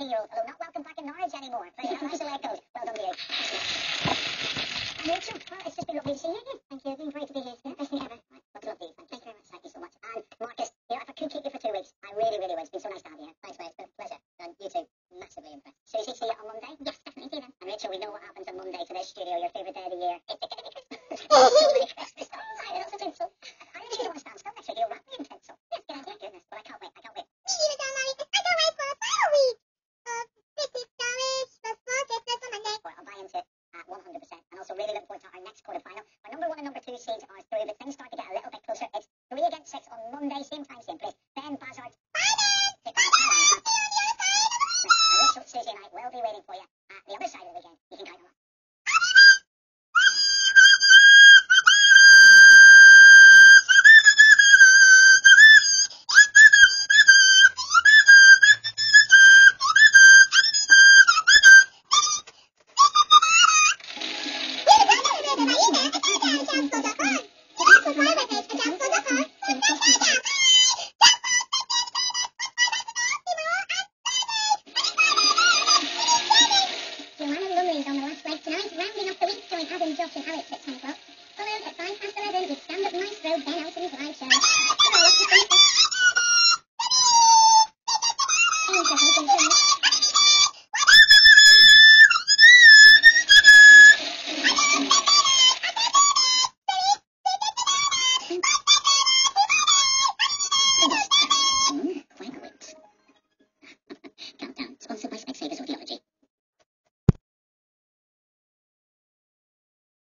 19-year-old, although not welcome back in Norwich anymore. But the way it goes. Well done to you. Rachel, well, it's just been lovely to see you again. Thank you. It's been great to be here. Yeah, best thing ever. Right, That's lovely. Thank you very much. Thank you so much. And Marcus, you know, if I could keep you for two weeks, I really, really would. It's been so nice to have you here. Thanks, mate. It's been a pleasure. And you too. Massively impressed. Susie, see you on Monday? Yes, definitely. See you then. And Rachel, we know what happens on Monday to this studio, your favourite day of the year. It's going to be Christmas. Two seeds through, but things start to get a little bit closer. It's three against six on Monday, same time, same place. Ben Bazard. On Thailand. And Rachel, Susie and I will be waiting for you Dance Break tonight, rounding off the week, join Adam, Josh and Alex at 10 o'clock. Followed at 5 past 11 with stand-up maestro Ben Elton's live show. Hello,